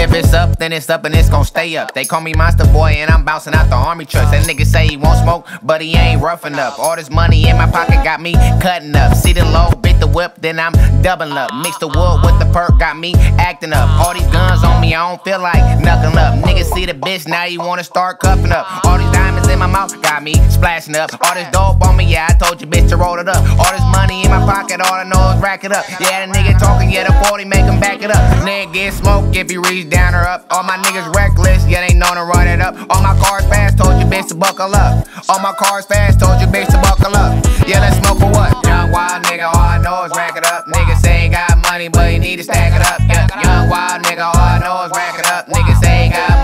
If it's up, then it's up and it's gon' stay up. They call me Monsta Boy and I'm bouncing out the army trucks. That nigga say he won't smoke, but he ain't rough enough. All this money in my pocket got me cutting up. See the low, bit the whip, then I'm doubling up. Mix the wood with the perk, got me acting up. All these guns on me, I don't feel like knuckling up. Niggas see the bitch, now you wanna start cuffing up. All these diamonds in my mouth got me splashing up. All this dope on me, yeah, I told you bitch to roll it up. All this my pocket, all I know is rack it up. Yeah, the nigga talking, yeah, the 40 make him back it up. Nigga get smoked if you reach down or up. All my niggas reckless, yeah, they know to run it up. All my cars fast, told you bitch to buckle up. All my cars fast, told you bitch to buckle up. Yeah, let's smoke for what? Young wild nigga, all I know is rack it up. Nigga say he got money, but he need to stack it up. Yeah, young wild nigga, all I know is rack it up. Nigga say he got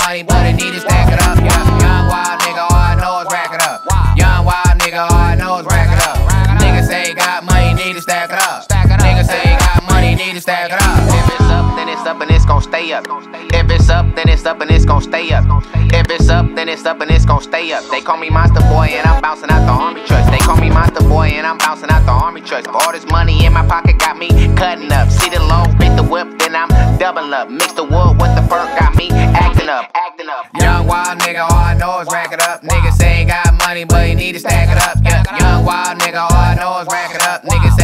stack it up. If it's up, then it's up and it's gon' stay up. If it's up, then it's up and it's gon' stay up. If it's up, then it's up and it's gon' stay up. They call me Monsta Boy and I'm bouncing out the army trucks. They call me Monsta Boy and I'm bouncing out the army trucks. All this money in my pocket got me cutting up. See the low, bit the whip, then I'm doubling up. Mix the wood with the perk, got me acting up, acting up. Young wild nigga, all I know is rack it up. Niggas say he got money, but he need to stack it up. Yeah, young wild nigga, all I know is rack it up. Nigga say